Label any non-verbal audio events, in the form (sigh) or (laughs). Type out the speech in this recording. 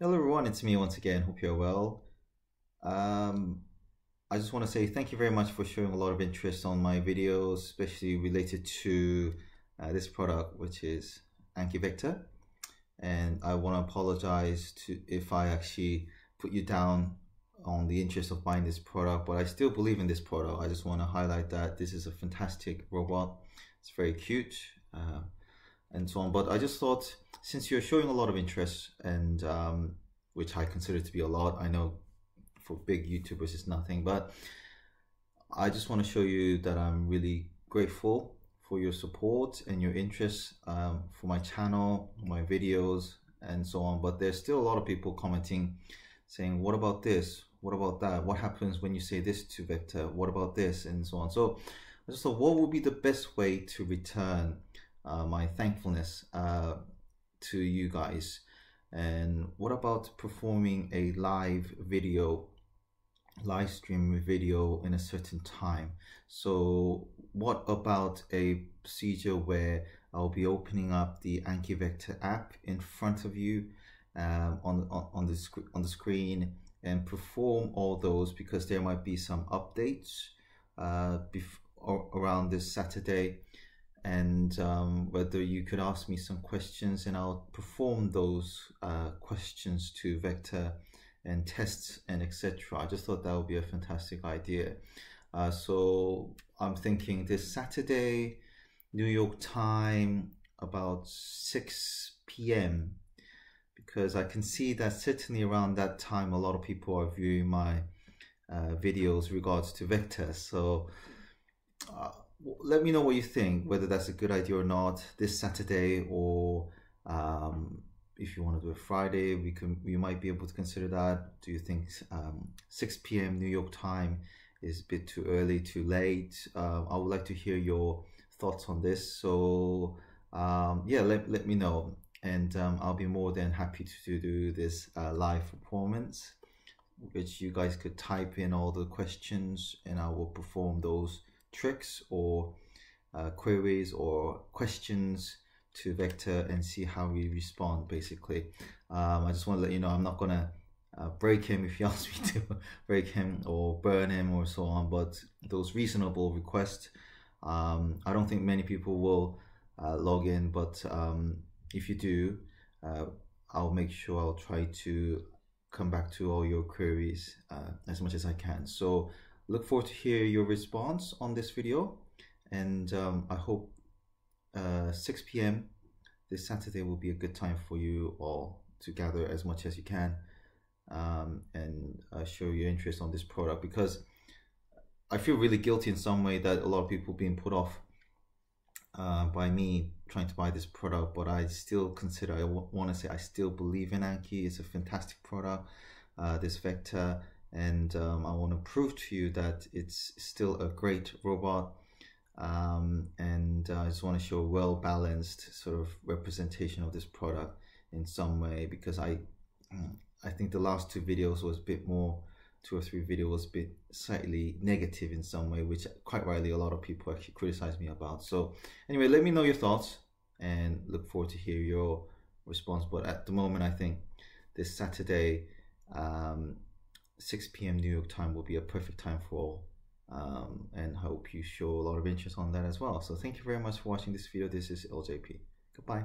Hello everyone, it's me once again. Hope you're well. Um, I just want to say thank you very much for showing a lot of interest on my videos, especially related to uh, this product, which is Anki Vector. And I want to apologize to if I actually put you down on the interest of buying this product, but I still believe in this product. I just want to highlight that this is a fantastic robot. It's very cute. Uh, and so on. But I just thought, since you're showing a lot of interest, and um, which I consider to be a lot, I know for big YouTubers it's nothing, but I just want to show you that I'm really grateful for your support and your interest um, for my channel, my videos, and so on. But there's still a lot of people commenting, saying, "What about this? What about that? What happens when you say this to Vector? What about this?" and so on. So I just thought, what would be the best way to return uh, my thankfulness uh, to you guys. And what about performing a live video, live stream video in a certain time? So, what about a procedure where I'll be opening up the Anki Vector app in front of you um, on, on, the sc- on the screen and perform all those because there might be some updates uh, around this Saturday and um, whether you could ask me some questions and I'll perform those uh, questions to Vector and tests and etc. I just thought that would be a fantastic idea. Uh, so I'm thinking this Saturday, New York time, about 6 p.m. Because I can see that certainly around that time, a lot of people are viewing my uh, videos regards to Vector. So uh, let me know what you think, whether that's a good idea or not. This Saturday, or um, if you want to do a Friday, we can. We might be able to consider that. Do you think um, 6 p.m. New York time is a bit too early, too late? Uh, I would like to hear your thoughts on this. So um, yeah, let let me know, and um, I'll be more than happy to do this uh, live performance, which you guys could type in all the questions, and I will perform those tricks or uh, queries or questions to Vector and see how we respond basically. Um, I just want to let you know I'm not going to uh, break him if you (laughs) ask me to break him or burn him or so on, but those reasonable requests, um, I don't think many people will uh, log in, but um, if you do, uh, I'll make sure I'll try to come back to all your queries uh, as much as I can. So look forward to hear your response on this video and um, I hope uh, 6 p.m. this Saturday will be a good time for you all to gather as much as you can um, and uh, show your interest on this product because I feel really guilty in some way that a lot of people being put off uh, by me trying to buy this product, but I still consider, I want to say, I still believe in Anki. It's a fantastic product. Uh, this Vector and um, I want to prove to you that it's still a great robot um, and uh, I just want to show a well balanced sort of representation of this product in some way because I I think the last two videos was a bit more two or three videos was a bit slightly negative in some way which quite rightly a lot of people actually criticize me about. So anyway let me know your thoughts and look forward to hear your response. But at the moment I think this Saturday um, 6 p.m. New York time will be a perfect time for all. Um, and hope you show a lot of interest on that as well. So thank you very much for watching this video. This is LJP. Goodbye.